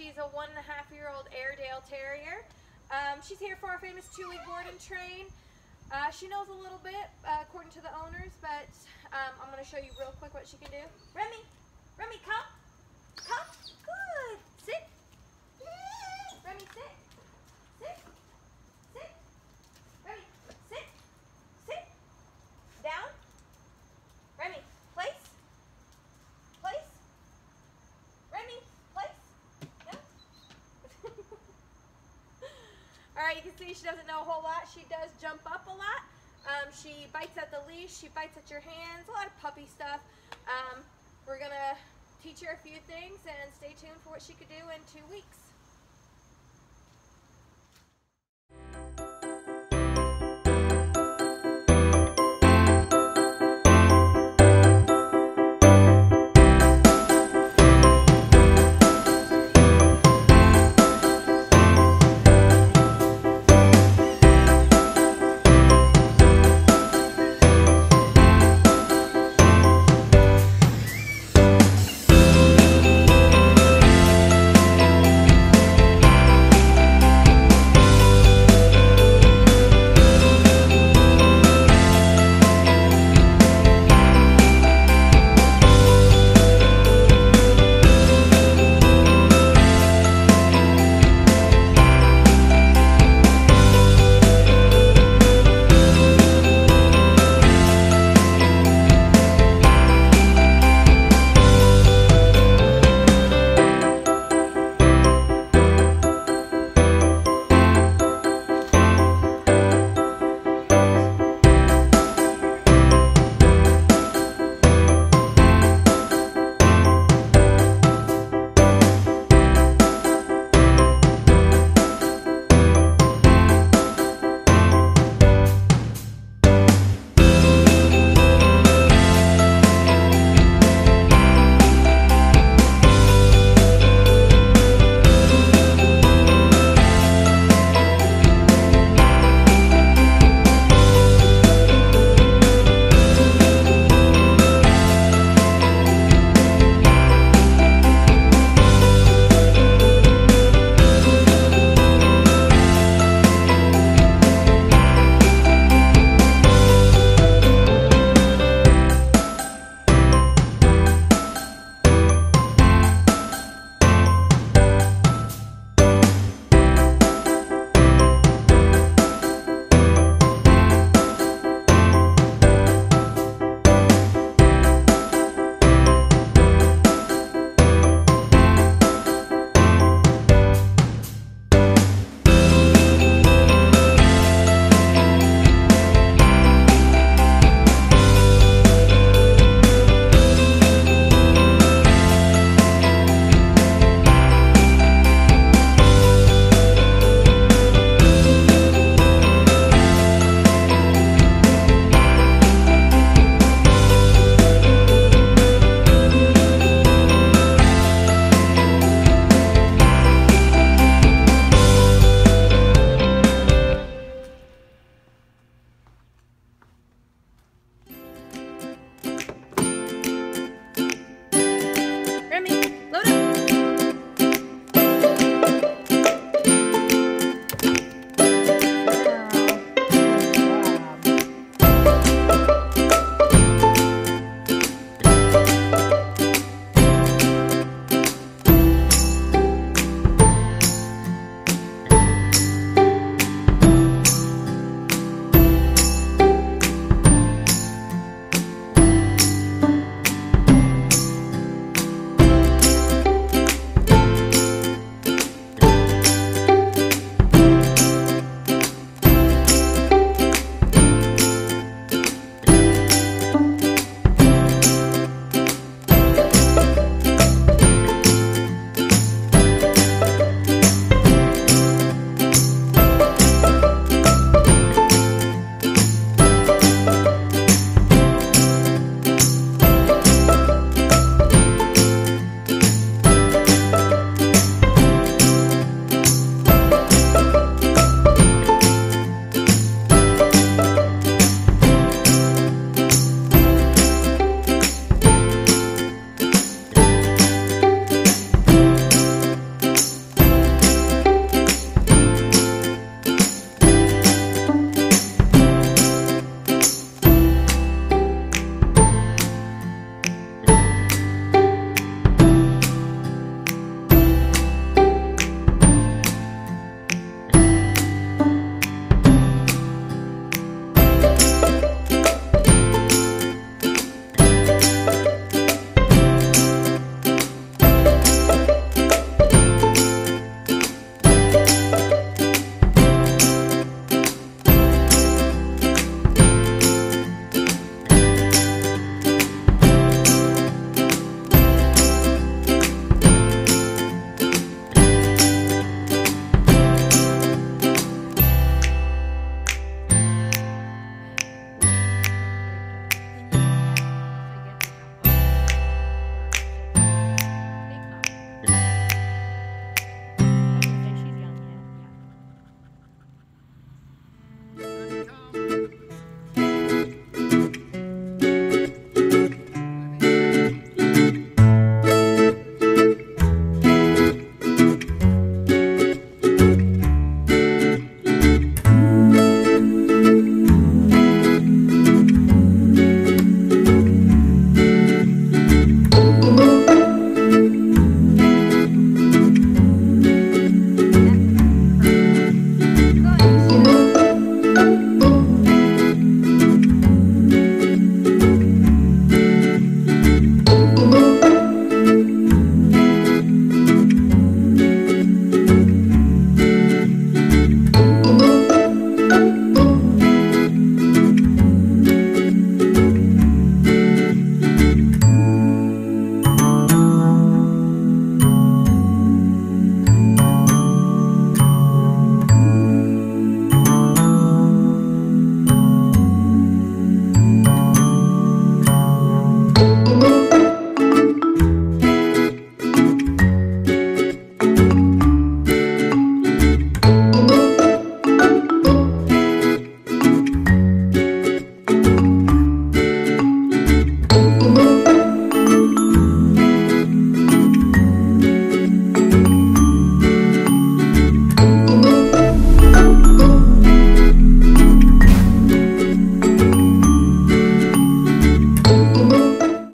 She's a one and a half year old Airedale Terrier. Um, she's here for our famous two week board and train. Uh, she knows a little bit uh, according to the owners, but um, I'm going to show you real quick what she can do. Remi, Remi, come, come, Alright, you can see she doesn't know a whole lot. She does jump up a lot. Um, she bites at the leash. She bites at your hands. A lot of puppy stuff. Um, we're going to teach her a few things and stay tuned for what she could do in two weeks.